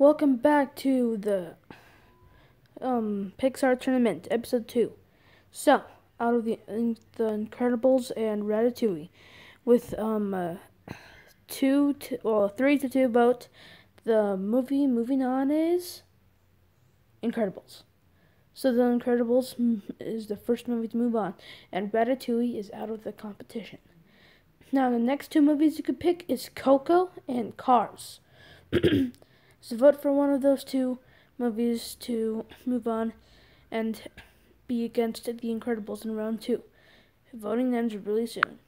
Welcome back to the um, Pixar Tournament, Episode 2. So, out of the in, The Incredibles and Ratatouille, with um, uh, two, to, well, three to two vote, the movie moving on is Incredibles. So, The Incredibles is the first movie to move on, and Ratatouille is out of the competition. Now, the next two movies you could pick is Coco and Cars. So vote for one of those two movies to move on and be against The Incredibles in round two. Voting ends really soon.